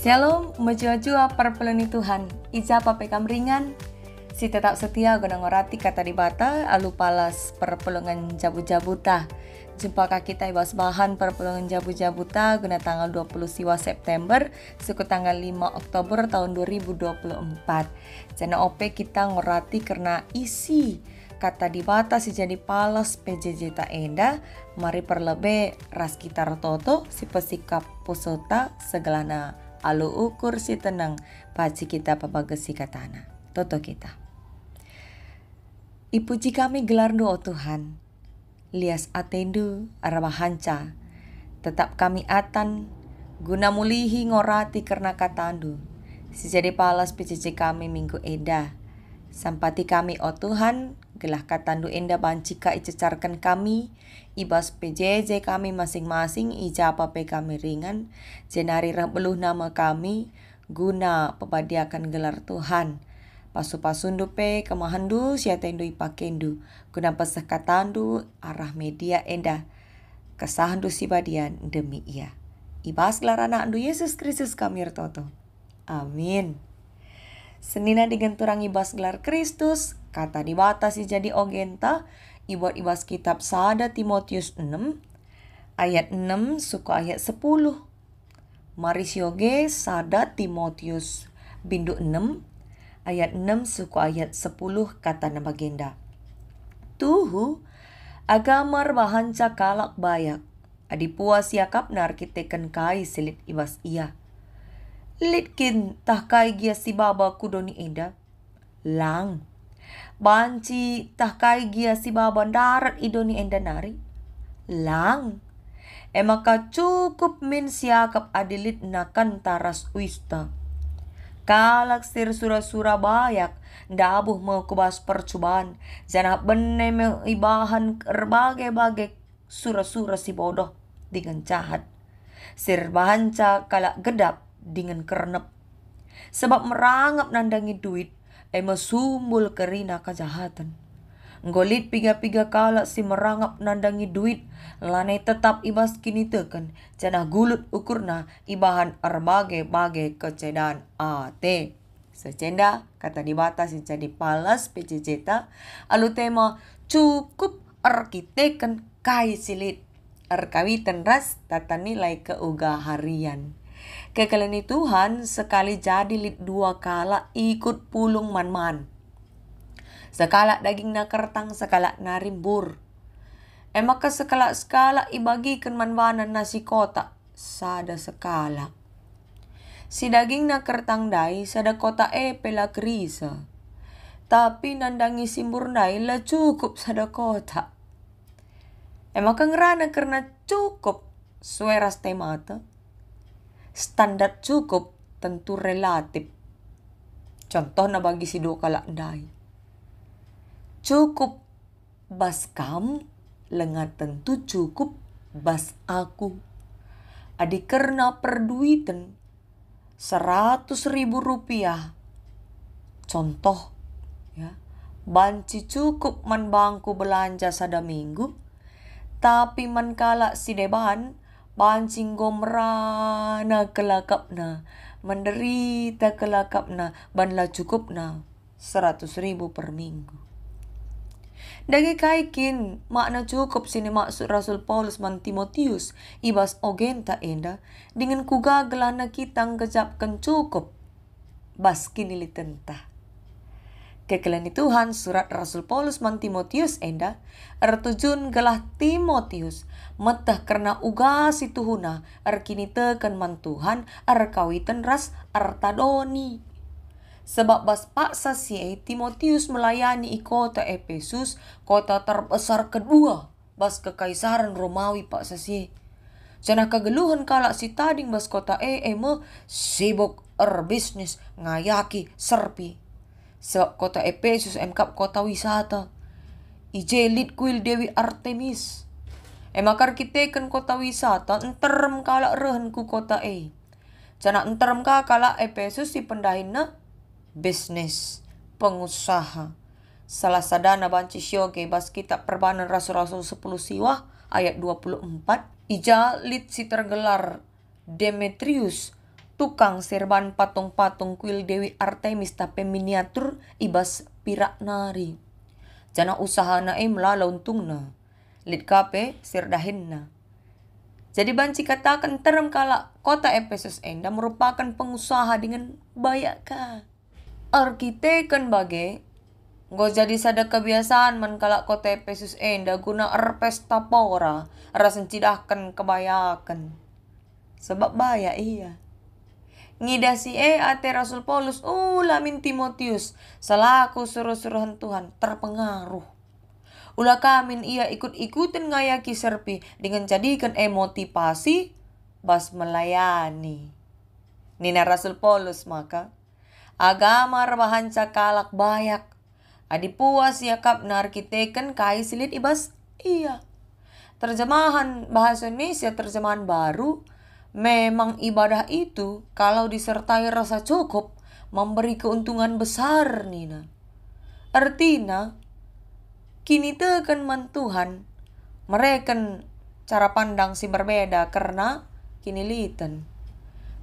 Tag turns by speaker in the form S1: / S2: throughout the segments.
S1: Shalom, mejua-jua perpeleni Tuhan. Ija papekam ringan. Si tetap setia guna ngorati kata di bata, alu palas perpelongan jabu-jabuta. Jumpa kita ibas bahan perpelongan jabu-jabuta guna tanggal 20 siwa September suku tanggal 5 Oktober tahun 2024. Jana OP kita ngorati karena isi kata di bata si jadi palas PJJ tak enda mari perlebe ras kita toto si pesikap pusota segelana alu ukur si tenang paci kita papagesi katana toto kita. Ipuji kami gelar doa Tuhan. Lias atendu hanca. Tetap kami atan guna mulihi ngorati karena katandu. Si jadi palas PJJ kami minggu eda. Sampati kami oh Tuhan gelah katandu enda bancika icecarkan kami, ibas PJJ kami masing-masing ija apa kami ringan, jenari beluh nama kami, guna pepadiakan gelar Tuhan. Pasu pasundu pe kemahandu siatendu ipakendu, guna pesah katandu arah media enda, kesahandu sibadian demi ia. Ibas gelar anak Yesus Kristus kami toto. Amin. Senina dengan turang ibas gelar Kristus, kata dibatasi jadi ogenta, ibuat ibas kitab Sada Timotius 6, ayat 6 suku ayat 10. Marisyoge Sada Timotius bindu 6, ayat 6 suku ayat 10 kata nama genda. Tuhu, agamar bahanca kalak bayak, adipuas yakap narkiteken kai silit ibas iya litkin tahkai gia si baba kudoni eda. Lang. Banci tahkai gia baba darat idoni enda nari. Lang. Emaka cukup min siakap adilit nakan taras wista. Kalak sir sura-sura bayak, dabuh mau kubas percobaan, janah benne ibahan berbagai-bagai sura-sura si bodoh dengan jahat. Sir bahanca kalak gedap, dengan kerenep. Sebab merangap nandangi duit, eh mesumbul kerina kejahatan. Ngolit piga-piga kala si merangap nandangi duit, lanai tetap ibas kini teken, janah gulut ukurna ibahan erbagai-bagai kecedan ate. Secenda kata dibatasi jadi palas PCC alu tema cukup arkiteken kai silit erkawitan ras tata nilai keuga harian. Kekalani Tuhan sekali jadi lit dua kala ikut pulung man-man. Sekala daging na kertang, sekala narimbur. Emaka sekala sekala ibagikan manwanan nasi kota. Sada sekala. Si daging na kertang dai sada kota e pela krisa. Tapi nandangi simbur dai la cukup sada kota. Emaka ngerana karena cukup sueras temata standar cukup tentu relatif. Contoh na bagi si dua kalak dai. Cukup bas kam lengat tentu cukup bas aku. Adi karena perduitan seratus ribu rupiah. Contoh ya. Banci cukup man bangku belanja sada minggu. Tapi man kalak si deban pancing gomrana kelakapna, menderita kelakapna, banla cukupna, seratus ribu per minggu. Dagi kaikin, makna cukup sini maksud Rasul Paulus man Timotius, ibas ogenta enda, dengan kugagalan kita ngejapkan cukup, bas kini Kekelani Tuhan surat Rasul Paulus man Timotius enda. Ertujun gelah Timotius. Metah karena ugas itu huna kini tekan man Tuhan. Kawitan ras artadoni sebab bas paksa si Timotius melayani i kota Efesus kota terbesar kedua. Bas kekaisaran Romawi pak sasi Jana kegeluhan kalak si tading bas kota e emo sibuk er bisnis ngayaki serpi Sebab kota Efesus emkap kota wisata. Ijelit kuil Dewi Artemis. Emakar kita kan kota wisata, enterem kala rehen ku kota e. Jana enterem ka kala Efesus si pendahina bisnis, pengusaha. Salah sadana banci syoge bas kita perbanan rasul-rasul 10 siwa ayat 24. Ija lit si tergelar Demetrius tukang serban patung-patung kuil Dewi Artemis tapi miniatur ibas pirak nari. Jana usaha na em lala untung na. Lit kape sirdahin na. Jadi banci katakan terem kala kota Efesus enda merupakan pengusaha dengan bayak ka. Arkiteken bage Go jadi sada kebiasaan man kala kota Efesus enda guna erpes tapora rasen cidahkan kebayakan. Sebab baya iya ngidasi e ate Rasul Paulus ulamin Timotius selaku suruh-suruhan Tuhan terpengaruh. Ulah kamin ia ikut-ikutin ngayaki serpi dengan jadikan e motivasi bas melayani. Nina Rasul Paulus maka agama rebahan cakalak bayak. Adi puas yakap narkiteken kai silit ibas iya. Terjemahan bahasa Indonesia terjemahan baru Memang ibadah itu kalau disertai rasa cukup memberi keuntungan besar Nina. Artinya, kini tekan man Tuhan, mereka cara pandang si berbeda karena kini liten.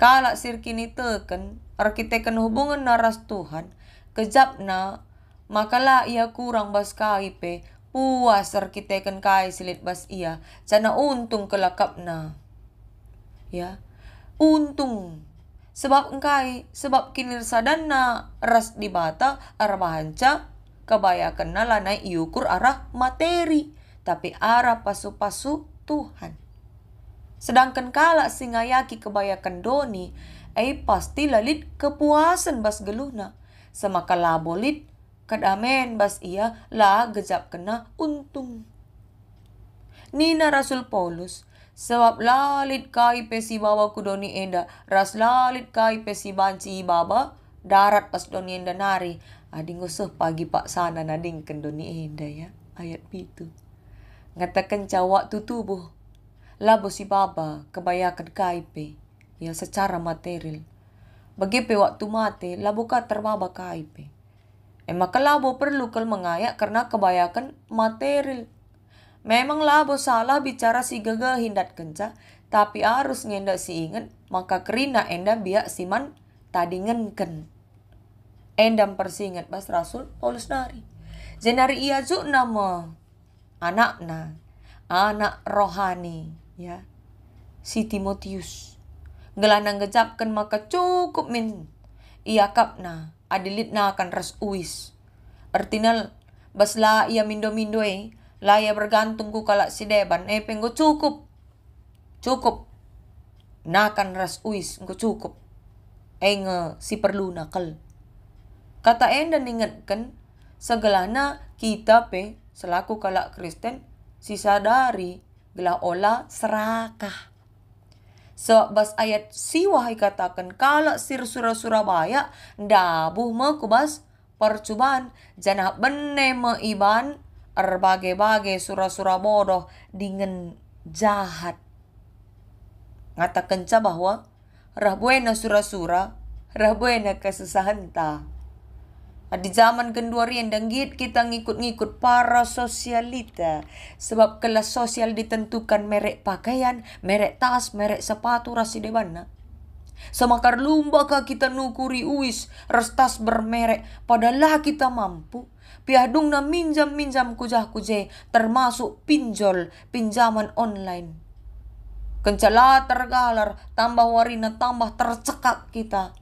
S1: Kalau sir kini teken, arkiteken hubungan naras Tuhan, kejapna, makalah ia kurang bas kaipe, puas arkiteken kai silit bas ia, cana untung kelakapna ya. Untung. Sebab engkai sebab kinir sadana ras di bata arah bahanca kebayakan lana iukur arah materi. Tapi arah pasu-pasu Tuhan. Sedangkan kala singayaki kebayakan doni ay pasti lalit kepuasan bas geluna semaka labolit kadamen bas ia la gejap kena untung. Nina Rasul Paulus Sebab lalit kai pesi bawa ku doni enda. Ras lalit kai pesi banci baba. Darat pas doni enda nari. Adi ngusuh pagi pak sana nading doni enda ya. Ayat itu. Ngatakan cawa tu tubuh. Labo si baba kebayakan kaipe. Ya secara material. Bagipe waktu mati, labo ka terbaba kaipe. Emak labo perlu kal mengayak karena kebayakan material Memang labo salah bicara si gaga hindat kenca, tapi harus ngenda si inget, maka kerina enda biak siman tadi ngenken. Endam persingat bas Rasul Paulus nari. Jenari ia juk nama anakna, anak rohani, ya. Si Timotius. Gelandang gejapkan maka cukup min. Ia kapna, adilit na akan ras uis. Artinal, basla ia mindo-mindo eh, Laya bergantung ku kalak si deban. Eh penggo cukup. Cukup. Nakan ras uis. Engko cukup. Eh nge si perlu nakal. Kata enda ingatkan. Segalana kita pe selaku kalak Kristen. Si sadari. Gelah olah serakah. So, bas ayat si wahai katakan kalau sir surah Surabaya dabuh me kubas percobaan janah bene me iban berbagai-bagai surah-surah bodoh dengan jahat. Ngatakan ca bahwa rah buena surah-surah, rah buena kesusahan ta. Di zaman kenduarian dan git kita ngikut-ngikut para sosialita. Sebab kelas sosial ditentukan merek pakaian, merek tas, merek sepatu rasi debana. Semakar lumba kah kita nukuri uis, restas bermerek, padahal kita mampu piadung na minjam-minjam kujah kuje termasuk pinjol, pinjaman online. Kencala tergalar, tambah warina tambah tercekak kita.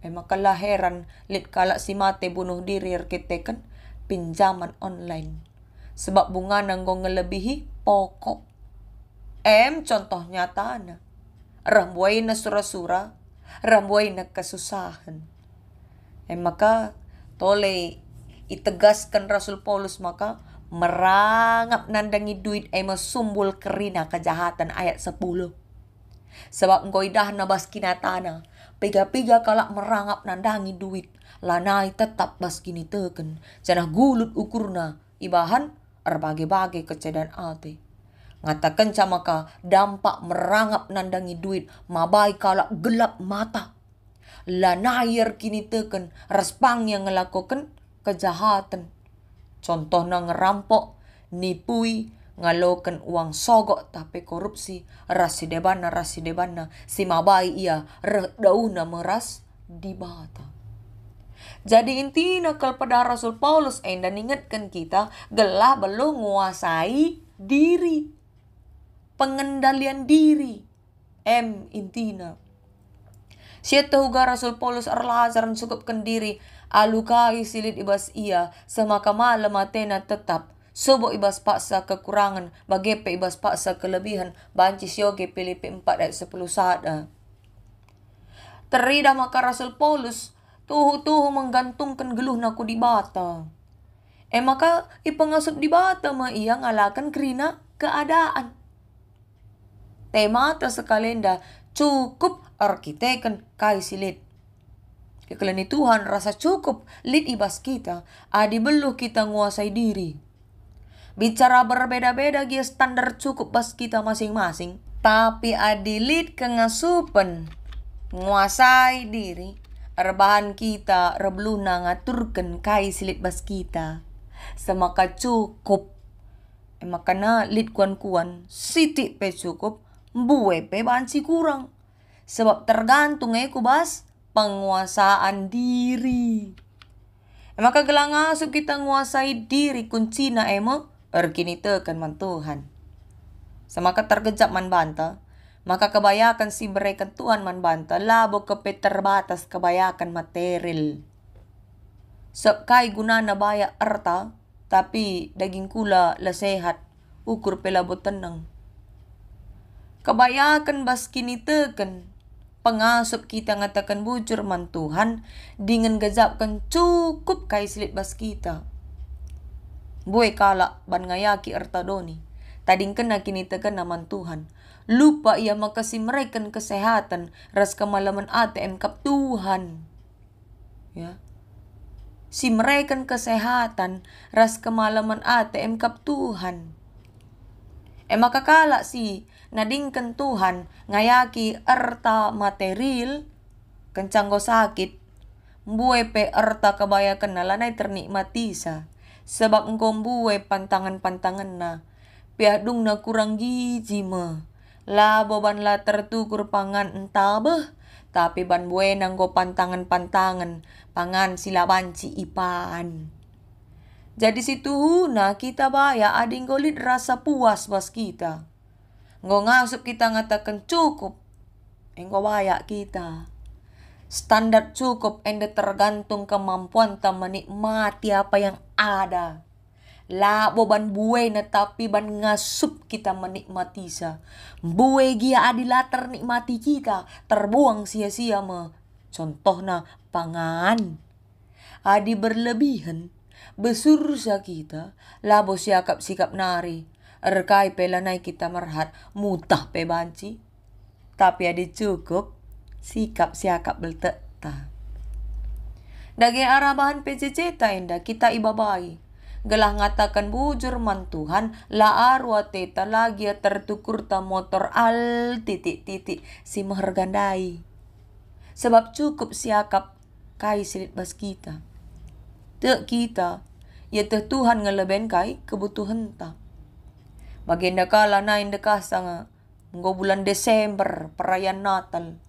S1: Memang kelahiran lit kalak si mate bunuh diri kita kan pinjaman online. Sebab bunga nanggong ngelebihi pokok. Em contoh nyata na. Rambuay na sura-sura, rambuay na kasusahan. Em maka tole itegaskan Rasul Paulus maka merangap nandangi duit ay masumbul kerina kejahatan ayat 10. Sebab engkau idah nabas kinatana, piga-piga kalak merangap nandangi duit, lanai tetap bas kini teken, janah gulut ukurna, ibahan erbagai-bagai kecedan ate. Ngatakan camaka dampak merangap nandangi duit, mabai kalak gelap mata. Lanayar kini teken, respang yang ngelakukan kejahatan. Contohnya ngerampok, nipui, ngalokan uang sogok tapi korupsi rasi debana rasi debana si mabai ia dauna meras di bata. Jadi intinya pada Rasul Paulus dan ingatkan kita gelah belum menguasai diri. Pengendalian diri. M intina. Siete huga Rasul Paulus arlazaran sukup kendiri alukai silit ibas ia semaka malam matena tetap Subo ibas paksa kekurangan, bagepe ibas paksa kelebihan, banci sioge Filipi 4 ayat 10 sada. Teridah maka Rasul Paulus, tuhu-tuhu menggantungkan geluh naku di bata. Eh maka ipengasup di bata ma ia ngalakan kerina keadaan. Tema atas sekalenda cukup arkiteken kai silit. Kekelani Tuhan rasa cukup lit ibas kita, adi beluh kita nguasai diri. Bicara berbeda-beda dia standar cukup bas kita masing-masing. Tapi adilit kengasupen nguasai diri. Rebahan kita rebluna ngaturkan kai silit bas kita. Semaka cukup. Emakana lit kuan-kuan siti pe cukup. Buwe pe bansi kurang. Sebab tergantung eh bas penguasaan diri. Maka gelang asup kita nguasai diri kuncina emo erkinitekan man Tuhan. Semaka tergejap man banta, maka kebayakan si berikan Tuhan man banta, labo kepe terbatas kebayakan material. Sep kai guna na baya erta, tapi daging kula la sehat, ukur pelabo tenang. Kebayakan bas kini teken, pengasup kita ngatakan bujur man Tuhan, dengan gejapkan cukup kai silit bas kita. Boy kala ban ngayaki ertadoni. Tading kena kini tekan naman Tuhan. Lupa ia makasih mereka kesehatan ras kemalaman ATM kap Tuhan. Ya. Si mereka kesehatan ras kemalaman ATM kap Tuhan. E kala si nadingkan Tuhan ngayaki erta material kencang go sakit buwe pe erta kebayakan nalanay ternikmati sa sebab engkau buai pantangan-pantangan na. Pihak dung na kurang gizi me. La boban la tertukur pangan entah beh. Tapi ban buai nanggo pantangan-pantangan. Pangan sila banci ipan. Jadi situ na kita baya ading golit rasa puas bas kita. Ngo ngasup kita ngatakan cukup. Engko baya kita. Standar cukup ende tergantung kemampuan tak menikmati apa yang ada. La boban buai na tapi ban ngasup kita menikmati sa. Buai gia adila ternikmati kita, terbuang sia-sia me. Contohna pangan. Adi berlebihan, besursa kita, labo siakap sikap nari. Erkai pelanai kita merhat, mutah pe banci. Tapi adi cukup, sikap siakap belteta. Dagi arabahan PCC ta inda kita ibabai. Gelah ngatakan bujur man Tuhan la arwa teta lagi tertukur ta motor al titik-titik si mehergandai. Sebab cukup siakap kai silit bas kita. Tek kita, ya teh Tuhan ngeleben kai kebutuhan ta. Baginda kala na indekasa nga, bulan Desember, perayaan Natal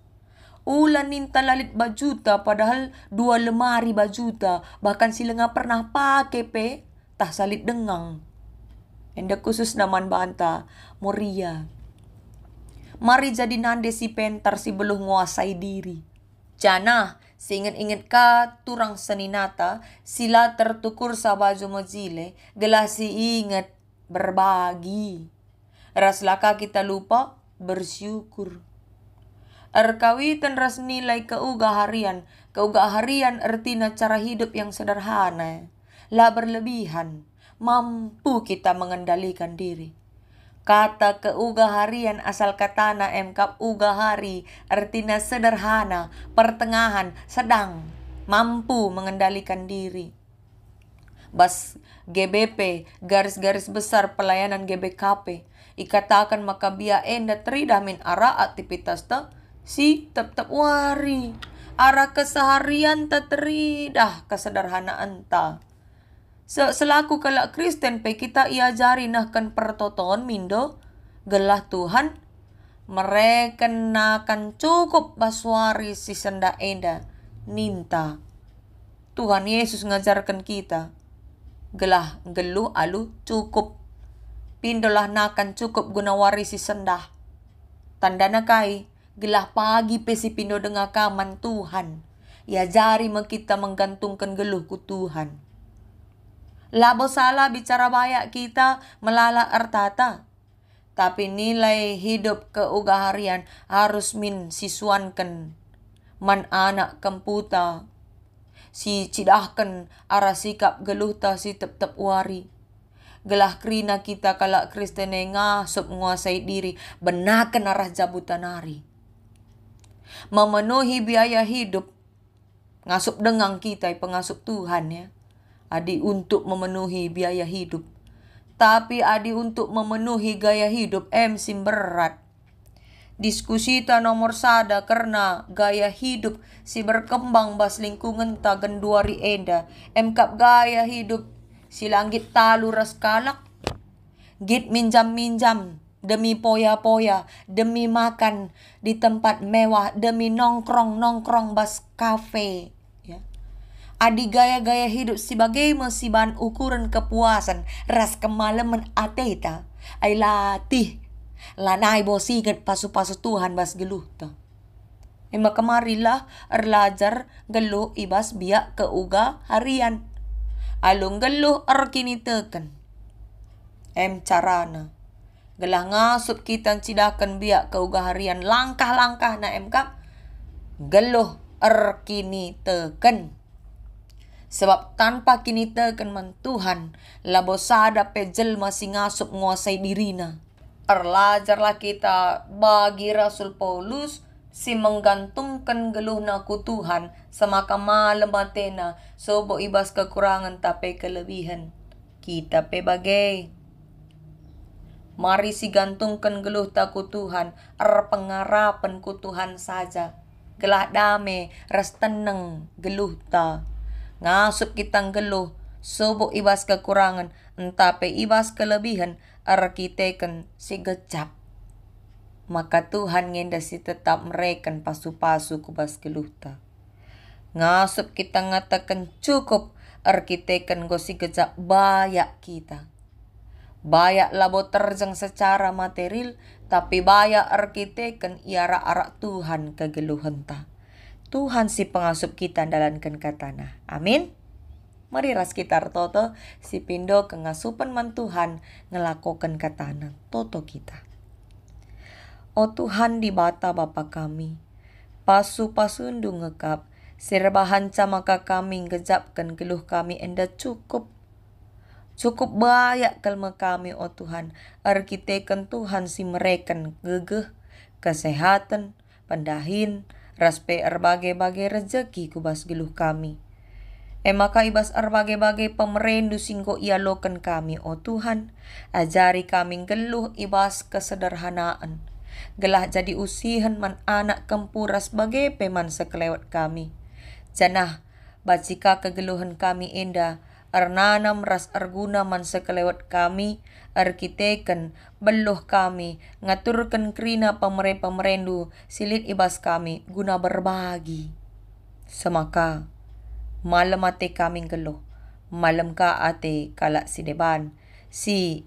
S1: Ulan ninta lalit bajuta padahal dua lemari bajuta bahkan sila nga pernah pakai pe tah salit dengang. Enda khusus naman banta Moria. Mari jadi nande si pentar si beluh nguasai diri. Jana, Seingat-ingat ka turang seninata, sila tertukur sa baju mojile, gelasi ingat berbagi. Raslaka kita lupa bersyukur. Erkawitan ras nilai keuga harian. Keuga harian artinya cara hidup yang sederhana. Lah berlebihan. Mampu kita mengendalikan diri. Kata keuga harian asal katana emkap uga hari artinya sederhana, pertengahan, sedang, mampu mengendalikan diri. Bas GBP, garis-garis besar pelayanan GBKP, ikatakan maka biya enda teridah min ara aktivitas ta si tep-tep wari. Arah keseharian tak teridah kesederhanaan ta. Selaku kelak Kristen pe kita iajari nahkan pertoton mindo gelah Tuhan mereka nakan cukup baswari si senda enda ninta. Tuhan Yesus ngajarkan kita gelah geluh alu cukup pindolah nakan cukup guna warisi sendah. Tanda nakai gelah pagi pesi pindo dengar kaman Tuhan. Ya jari kita menggantungkan geluh ku Tuhan. Labo salah bicara bayak kita melala ertata. Tapi nilai hidup keugaharian harus min siswankan. Man anak kemputa. Si cidahkan arah sikap geluh ta si tep-tep wari. Gelah krina kita kalak Kristen ngasup menguasai diri. Benakan arah jabutan hari. Memenuhi biaya hidup. Ngasup dengang kita pengasup Tuhan ya Adi untuk memenuhi biaya hidup. Tapi adi untuk memenuhi gaya hidup em berat. Diskusi nomor sada karena gaya hidup si berkembang bas lingkungan ta genduari enda. Em kap gaya hidup si langit talu ras kalak. Git minjam-minjam demi poya-poya, demi makan di tempat mewah, demi nongkrong-nongkrong bas kafe adi gaya-gaya hidup sebagai mesiban ukuran kepuasan ras kemalaman ateta ay latih lanai bosigat pasu-pasu Tuhan bas geluh ta. Ima kemarilah erlajar geluh ibas biak ke uga harian. Alung geluh er kini teken. Em carana. Gelah ngasup kita cidakan biak ke uga harian langkah-langkah na em kap. Geluh er kini teken. Sebab tanpa kini teken Tuhan, labo sada pejel masih ngasup nguasai dirina. Erlajarlah kita bagi Rasul Paulus si menggantungkan geluhna ku Tuhan semaka malam matena sobo ibas kekurangan tapi kelebihan. Kita pe bagai. Mari si gantungkan geluh taku Tuhan, er pengarapan ku Tuhan saja. Gelah dame, ras tenang geluh ta ngasup kita geluh, subuh ibas kekurangan, entape ibas kelebihan, arkiteken si gecap. Maka Tuhan ngenda si tetap mereken pasu-pasu kubas geluhta. Ngasup kita ngatakan cukup, arkiteken go si gecap bayak kita. Bayak labo terjang secara material, tapi bayak arkiteken iara arak Tuhan kegeluhan ta. Tuhan si pengasup kita dalankan ke tanah. Amin. Mari ras kita toto si pindo kengasupan man Tuhan ngelakukan ke tanah toto kita. O Tuhan di bata Bapa kami, pasu pasundu ngekap, serbahan maka kami ngejapkan geluh kami enda cukup Cukup banyak kelma kami, oh Tuhan. Arkiteken Tuhan si mereken gegeh, kesehatan, pendahin, raspe erbagai-bagai rezeki kubas geluh kami. Emaka ibas erbagai-bagai pemerendu singko ialokan kami, oh Tuhan, ajari kami geluh ibas kesederhanaan. Gelah jadi usihan man anak kempuras bagai peman sekelewat kami. Janah, bacika kegeluhan kami indah, Arnanam ras arguna man sekelewat kami, arkiteken, beluh kami, ngaturkan krina pamere pamerendu, silit ibas kami, guna berbagi. Semaka, malam ate kami geluh, malam ka ate kalak si deban, si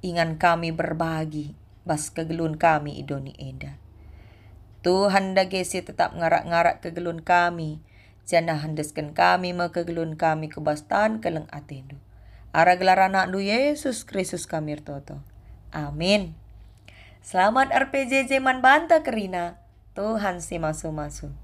S1: ingan kami berbagi, bas kegelun kami idoni eda. Tuhan dagesi tetap ngarak-ngarak kegelun kami, Jana handeskan kami makagelun kami kebastan keleng atendu. Ara gelar anak du Yesus Kristus kami toto. Amin. Selamat RPJJ man banta kerina. Tuhan si masu-masu.